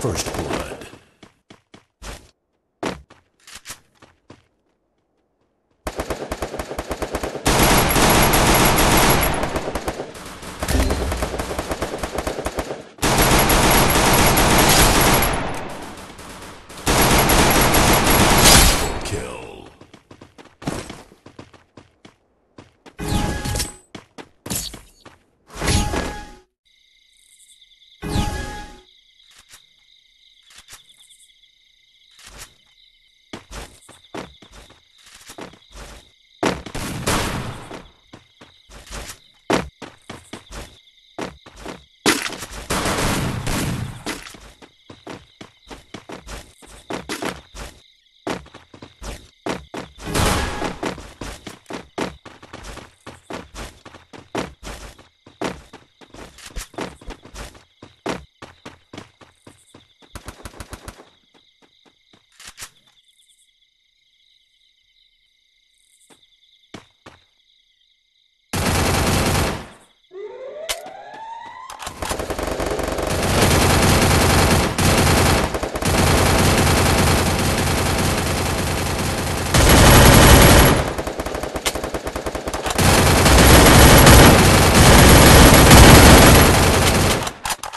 First Blood. Kill.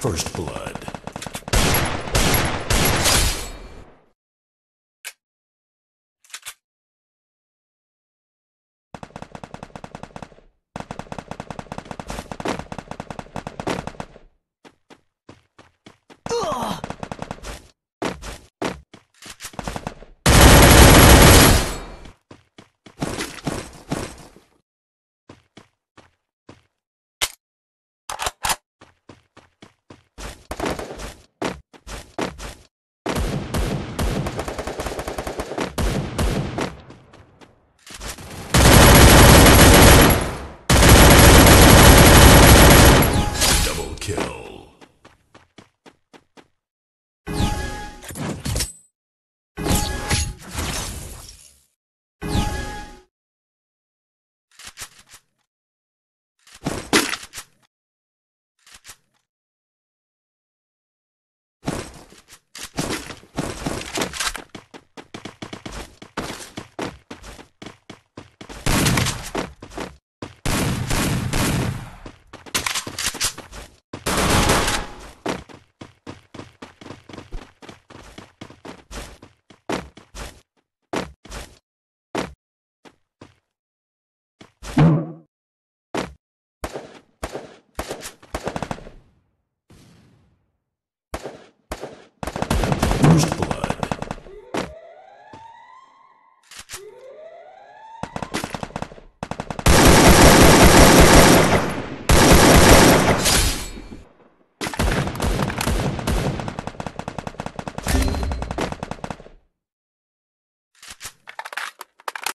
First Blood.